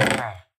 ค่ะ